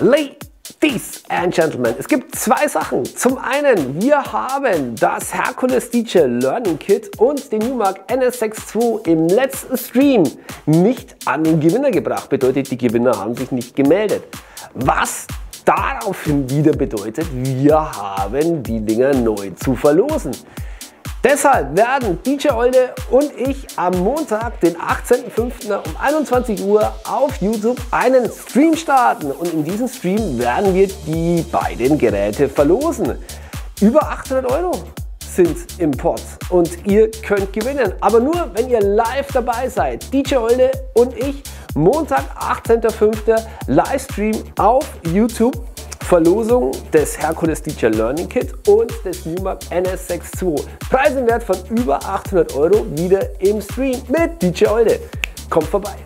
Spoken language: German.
Ladies and Gentlemen, es gibt zwei Sachen. Zum einen, wir haben das Hercules DJ Learning Kit und den Numark NS6 II im letzten Stream nicht an den Gewinner gebracht. Bedeutet, die Gewinner haben sich nicht gemeldet. Was daraufhin wieder bedeutet, wir haben die Dinger neu zu verlosen. Deshalb werden DJ Olde und ich am Montag, den 18.05. um 21 Uhr auf YouTube einen Stream starten. Und in diesem Stream werden wir die beiden Geräte verlosen. Über 800 Euro sind im Pot und ihr könnt gewinnen. Aber nur, wenn ihr live dabei seid. DJ Olde und ich, Montag, 18.05. Livestream auf YouTube Verlosung des Hercules DJ Learning Kit und des Newmark NS6 II. Preis im Wert von über 800 Euro wieder im Stream mit DJ Olde. Kommt vorbei!